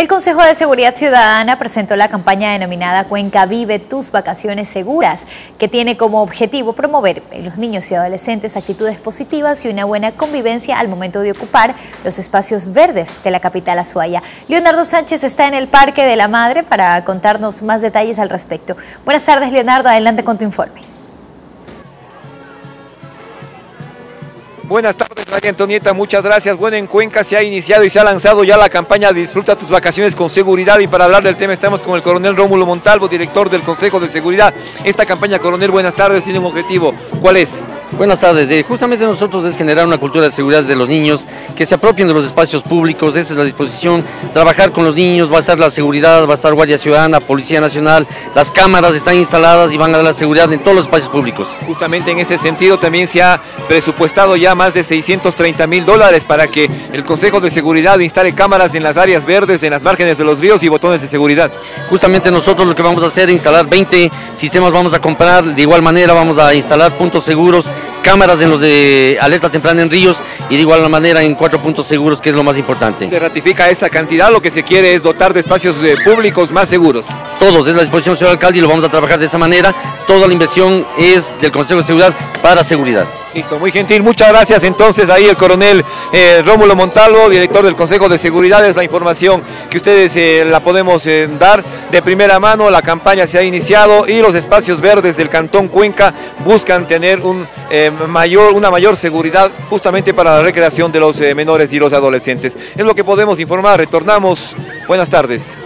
El Consejo de Seguridad Ciudadana presentó la campaña denominada Cuenca Vive tus vacaciones seguras, que tiene como objetivo promover en los niños y adolescentes actitudes positivas y una buena convivencia al momento de ocupar los espacios verdes de la capital Azuaya. Leonardo Sánchez está en el Parque de la Madre para contarnos más detalles al respecto. Buenas tardes, Leonardo. Adelante con tu informe. Buenas tardes, María Antonieta, muchas gracias. Bueno, en Cuenca se ha iniciado y se ha lanzado ya la campaña Disfruta tus vacaciones con seguridad y para hablar del tema estamos con el coronel Rómulo Montalvo, director del Consejo de Seguridad. Esta campaña, coronel, buenas tardes, tiene un objetivo. ¿Cuál es? Buenas tardes. Eh, justamente nosotros es generar una cultura de seguridad de los niños, que se apropien de los espacios públicos, esa es la disposición, trabajar con los niños, va a estar la seguridad, va a estar Guardia Ciudadana, Policía Nacional, las cámaras están instaladas y van a dar la seguridad en todos los espacios públicos. Justamente en ese sentido también se ha presupuestado ya más de 630 mil dólares para que el Consejo de Seguridad instale cámaras en las áreas verdes, en las márgenes de los ríos y botones de seguridad. Justamente nosotros lo que vamos a hacer es instalar 20 sistemas, vamos a comprar, de igual manera vamos a instalar puntos seguros cámaras en los de alerta temprana en ríos y de igual manera en cuatro puntos seguros, que es lo más importante. Se ratifica esa cantidad, lo que se quiere es dotar de espacios eh, públicos más seguros. Todos, es la disposición señor alcalde y lo vamos a trabajar de esa manera. Toda la inversión es del Consejo de Seguridad para seguridad. Listo, muy gentil. Muchas gracias. Entonces ahí el coronel eh, Rómulo Montalvo, director del Consejo de Seguridad, es la información que ustedes eh, la podemos eh, dar de primera mano. La campaña se ha iniciado y los espacios verdes del Cantón Cuenca buscan tener un, mayor, una mayor seguridad justamente para la recreación de los menores y los adolescentes. Es lo que podemos informar. Retornamos. Buenas tardes.